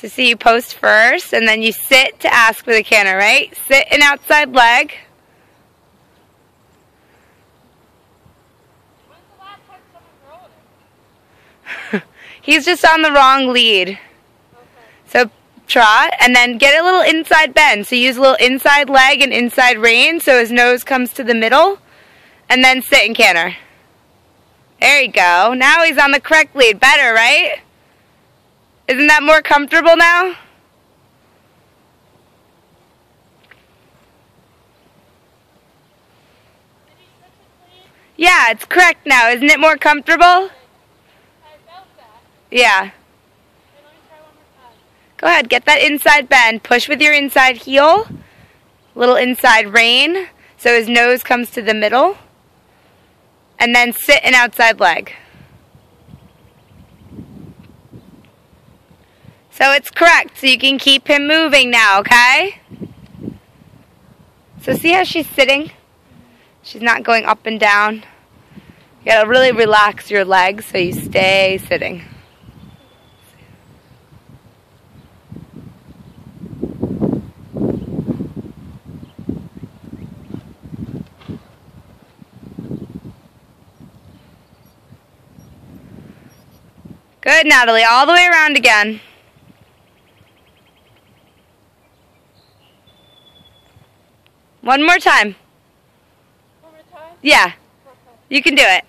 So see, you post first, and then you sit to ask for the canter, right? Sit an outside leg. He's just on the wrong lead. Okay. So trot, and then get a little inside bend. So use a little inside leg and inside rein so his nose comes to the middle, and then sit and canter. There you go. Now he's on the correct lead. Better, right? Isn't that more comfortable now? Yeah, it's correct now. Isn't it more comfortable? Yeah. Go ahead, get that inside bend. Push with your inside heel. Little inside rein so his nose comes to the middle. And then sit an outside leg. So it's correct. So you can keep him moving now, okay? So see how she's sitting? She's not going up and down. You gotta really relax your legs so you stay sitting. Good, Natalie. All the way around again. One more time. One more time? Yeah. You can do it.